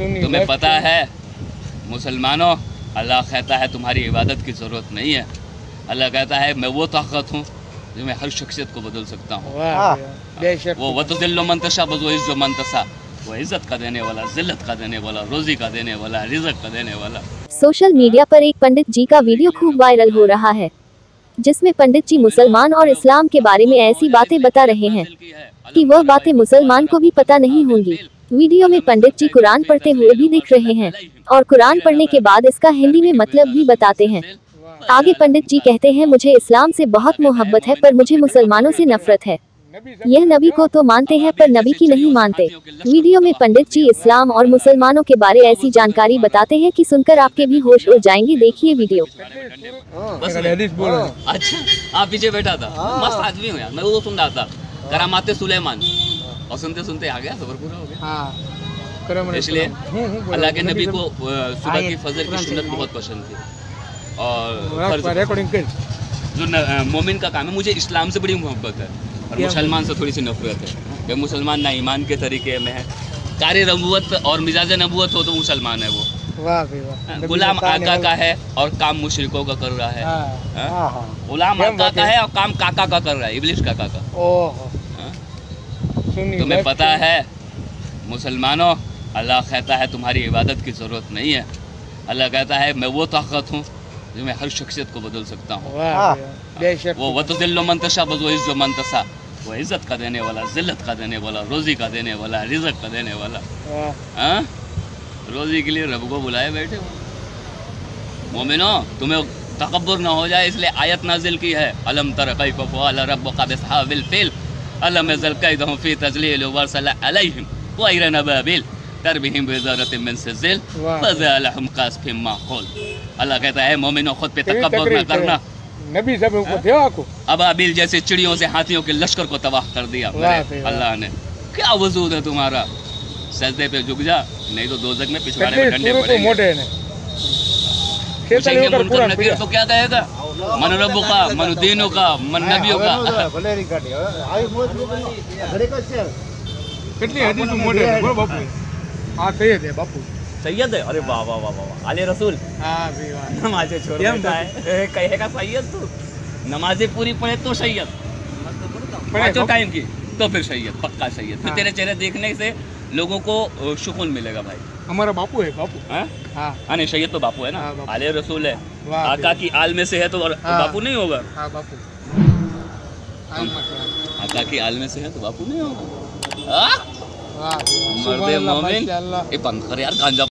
तुम्हें पता है मुसलमानों अल्लाह कहता है तुम्हारी इबादत की ज़रूरत नहीं है। अल्लाह कहता है मैं वो ताकत हूँ जो मैं हर शख्सियत को बदल सकता हूँ। हाँ। वो वतजिल्लो मंतशा बजो इज्जो वो इज़्ज़त का देने वाला जिल्लत का देने वाला रोज़ी का देने वाला रिज़क का देने वाला। सोशल मीडिया पर एक पंडित जी का वीडियो खूब वायरल हो रहा है जिसमें पंडित जी मुसलमान और इस्लाम के बारे में ऐसी बातें बता रहे हैं कि वह बातें मुसलमान को भी पता नहीं होंगी। वीडियो में पंडित जी कुरान पढ़ते हुए भी दिख रहे हैं और कुरान पढ़ने के बाद इसका हिंदी में मतलब भी बताते हैं। आगे पंडित जी कहते हैं मुझे इस्लाम से बहुत मोहब्बत है पर मुझे मुसलमानों से नफरत है। यह नबी को तो मानते हैं पर नबी की नहीं मानते। वीडियो में पंडित जी इस्लाम और मुसलमानों के बारे ऐसी जानकारी बताते हैं कि सुनकर आपके भी होश उड़ जाएँगे। देखिए वीडियो। हैं। अच्छा आप पीछे बैठा था। मस्त आदमी हूँ यार मैं वो सुन रहा था। करामाते सुलेमान। और सुनते सुनते आ गया सबर पूरा हो गया। हाँ इसलिए। अल्लाह के नबी को सुबह की फजर की सुन्नत बहुत पसंद थी। और जो मोमिन का काम है मुझे इस्लाम से बड़ी मोहब्बत है और मुसलमान से थोड़ी सी नफरत है। कि मुसलमान ना ईमान के तरीके में है। कार्य नबूवत और मिजाज नबूत हो तो मुसलमान है वो। वाह भाई वाह। नबी गुलाम आका का है और काम मुशरिकों का कर रहा है। हाँ हाँ? हाँ हाँ। गुलाम आका का है? है और काम काका का कर रहा है इबलिश काका का। हाँ? तुम्हें पता है मुसलमानों अल्लाह कहता है तुम्हारी इबादत की ज़रूरत नहीं है। अल्लाह कहता है मैं वो ताकत हूँ जो मैं हर शख्सियत को बदल सकता हूँ। हाँ। वो वतजिल्लो मंतशा बजो इज्जो मंतसा वो इज़्ज़त का देने वाला जिल्लत का देने वाला रोज़ी का देने वाला रिज़क का देने वाला। हाँ? रोज़ी के लिए रब को बुलाए बैठे हो मोमिनो तुम्हें तकबर ना हो जाए इसलिए आयत नाजिल की है। अलम तर कैफ फअल रब्बुका बिसहाबिल फिल अलम यज़ल कैदहुम फ़ी तजलील वरसल अलैहिम तयरन अबाबिल तरबिहिम मिन सिजिल वाह। कासफिम माखूल अल्लाह कहता है मोमिनो खुद पे तकबर ना करना नबी सबको थे अबाबिल जैसे चिड़ियों से हाथियों के लश्कर को तबाह कर दिया। अल्लाह ने क्या वजूद है तुम्हारा सजदे पे झुक जा नहीं तो दो में पिछवाड़े में डंडे पड़ेंगे तो क्या कहेगा मन रब्बु का मन दीनु का मन नबियों का ભલે રીંગાડી હવે આવી મોજ ઘરે કઈ છે કેટલી હદીસ મોટે ને બોલો બાપુ હા કહીએ દે બાપુ सैयद है अरे वाह वाह वाह वाह वाह आले रसूल હા ભાઈ વાહ नमाजें छोड़ केम देता है ए, कहेगा सैयद तू नमाजें पूरी पढ़े तो सैयद पढ़े पाँचों बापू। टाइम की तो फिर सैयद पक्का सैयद फिर हाँ। तेरे चेहरे देखने से लोगों को अ, सुकून मिलेगा भाई हमारा बापू है बापू हाँ नहीं सैयद तो बापू है ना आले रसूल है आका की आल में से है तो। बापू नहीं होगा हाँ बापू आका की आल में से है तो बापू नहीं होगा? मर्दे मोमिन ये बंद कर यार गांजा